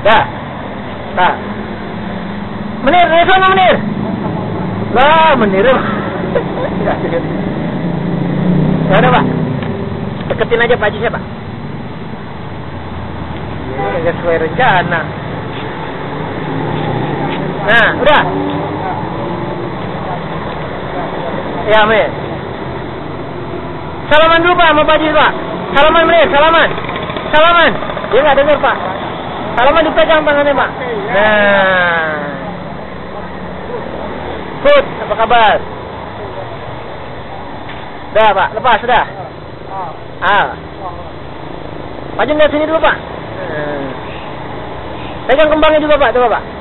Dah. Dah. Menir, dari sana menir. Lah, menir. Ya udah, Pak. Deketin aja Pak Haji? Ini agak sesuai rencana. Nah, udah. Ya, Mir. Salaman dulu Pak sama Pak Haji Pak. Salaman Mir, salaman. Salaman. Dia nggak dengar Pak. Salaman dipegang tangannya Pak. Nah. Put, apa kabar? Dah Pak, lepas sudah. Ah. Pak Jun lihat sini dulu Pak. Hmm. Pegang kembangnya juga Pak, coba Pak.